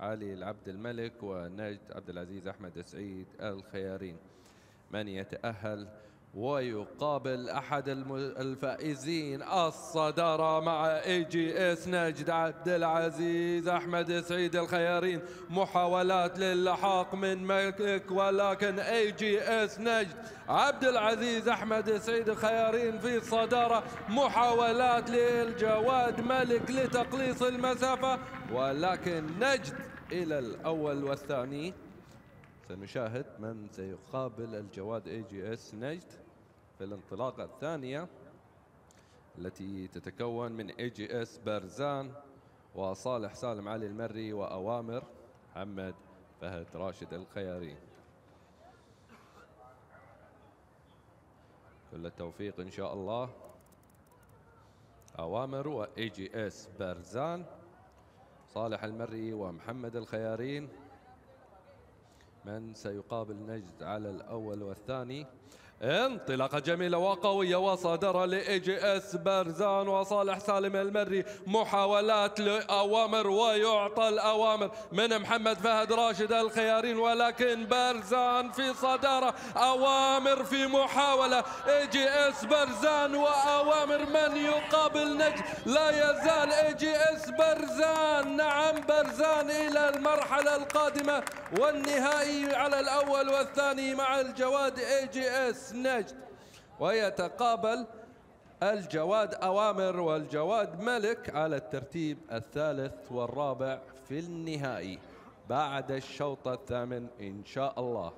علي العبد الملك ونجد عبد العزيز أحمد سعيد الخيارين. من يتأهل؟ ويقابل أحد الفائزين الصدارة مع AJS نجد عبد العزيز أحمد سعيد الخيارين محاولات للحاق من ملك ولكن AJS نجد عبد العزيز أحمد سعيد الخيارين في الصدارة محاولات للجواد ملك لتقليص المسافة ولكن نجد إلى الأول والثاني. سنشاهد من سيقابل الجواد AJS نجد في الانطلاقة الثانية التي تتكون من AJS برزان وصالح سالم علي المري وأوامر محمد فهد راشد الخيارين. كل التوفيق إن شاء الله. أوامر و AJS برزان صالح المري ومحمد الخيارين. من سيقابل نجد على الأول والثاني. انطلاقة جميلة وقوية وصدر ل AJS برزان وصالح سالم المري محاولات لأوامر ويعطى الأوامر من محمد فهد راشد الخيارين ولكن برزان في صدارة أوامر في محاولة AJS برزان وأوامر من يقابل نجد لا يزال AJS برزان نعم برزان إلى المرحلة القادمة والنهائي على الأول والثاني مع الجواد إي جي اس نجد ويتقابل الجواد أوامر والجواد ملك على الترتيب الثالث والرابع في النهائي بعد الشوط الثامن إن شاء الله.